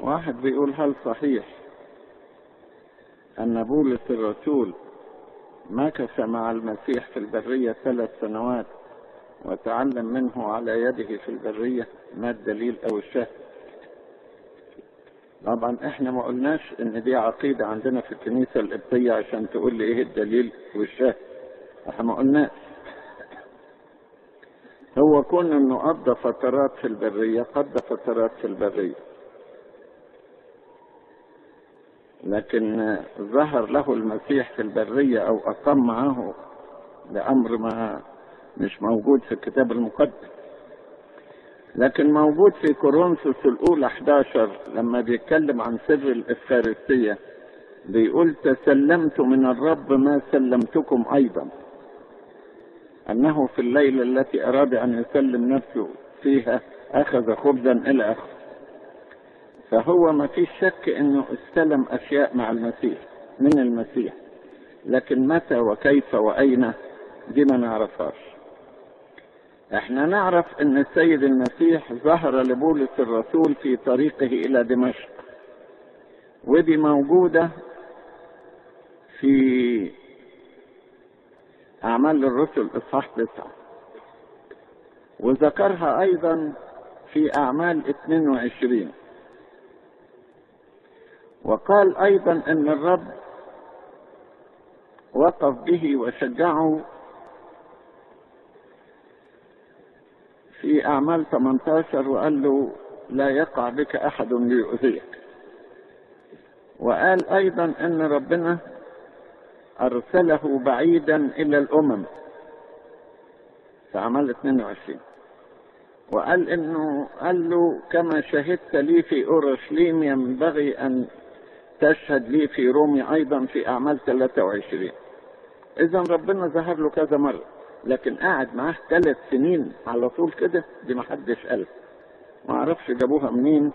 واحد بيقول هل صحيح أن بولس الرسول مكث مع المسيح في البرية ثلاث سنوات وتعلم منه على يده في البرية ما الدليل أو الشاهد؟ طبعا إحنا ما قلناش إن دي عقيدة عندنا في الكنيسة القبطية عشان تقول لي إيه الدليل والشاهد. إحنا ما قلناش. هو كون إنه قضى فترات في البرية قضى فترات في البرية. لكن ظهر له المسيح في البرية أو اقام معه بامر ما مش موجود في الكتاب المقدس. لكن موجود في كورنثوس الأولى 11 لما بيتكلم عن سر الافخارستية بيقول تسلمت من الرب ما سلمتكم أيضا أنه في الليلة التي أراد أن يسلم نفسه فيها أخذ خبزا إلى اخره فهو ما فيش شك إنه استلم أشياء مع المسيح من المسيح. لكن متى وكيف وأين؟ دي ما نعرفهاش. إحنا نعرف إن السيد المسيح ظهر لبولس الرسول في طريقه إلى دمشق. ودي موجودة في أعمال الرسل إصحاح تسعة. وذكرها أيضا في أعمال 22 وقال أيضا أن الرب وقف به وشجعه في أعمال 18 وقال له لا يقع بك أحد ليؤذيك. وقال أيضا أن ربنا أرسله بعيدا إلى الأمم في أعمال 22 وقال إنه قال له كما شهدت لي في أورشليم ينبغي أن تشهد لي في رومي أيضا في أعمال 23 اذا ربنا ظهر له كذا مرة لكن قاعد معاه ثلاث سنين على طول كده دي ما حدش قال. ما أعرفش جابوها منين.